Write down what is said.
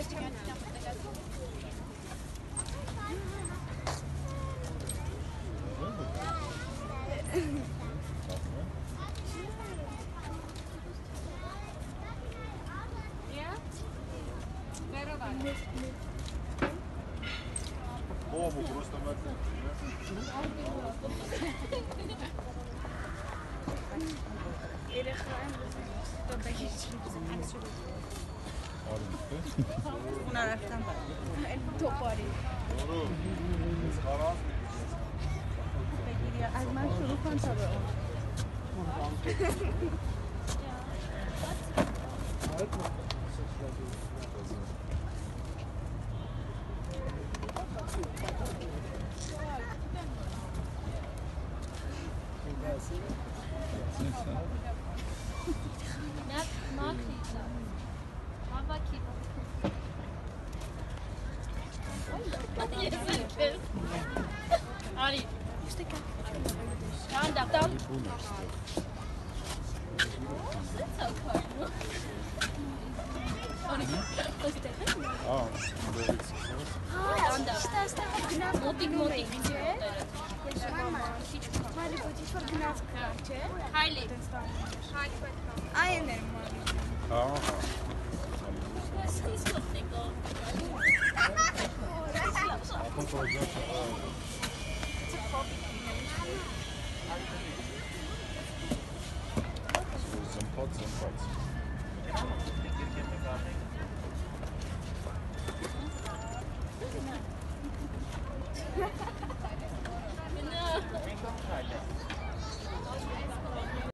Ik heb een beetje schrik, dat is. Doğru. Biz karar بگیری از من شروع کن تا به اون Ne Marketler. Ես էլ քեզ։ Արի։ Ուստի կա։ Անդա տամ։ Այ այն էր մամի։ Ահա։ Pod, so pod. Ha ha!